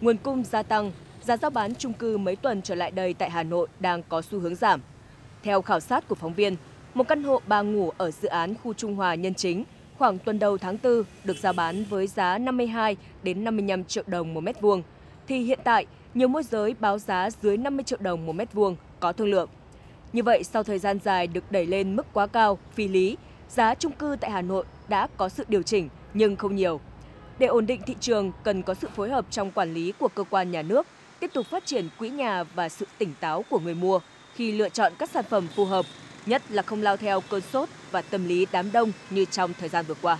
nguồn cung gia tăng, giá giao bán chung cư mấy tuần trở lại đây tại Hà Nội đang có xu hướng giảm. Theo khảo sát của phóng viên, một căn hộ 3 ngủ ở dự án khu Trung Hòa Nhân Chính khoảng tuần đầu tháng 4 được giao bán với giá 52 đến 55 triệu đồng một mét vuông, thì hiện tại nhiều môi giới báo giá dưới 50 triệu đồng một mét vuông có thương lượng. Như vậy, sau thời gian dài được đẩy lên mức quá cao, phi lý, giá chung cư tại Hà Nội đã có sự điều chỉnh nhưng không nhiều. Để ổn định thị trường, cần có sự phối hợp trong quản lý của cơ quan nhà nước, tiếp tục phát triển quỹ nhà và sự tỉnh táo của người mua khi lựa chọn các sản phẩm phù hợp, nhất là không lao theo cơn sốt và tâm lý đám đông như trong thời gian vừa qua.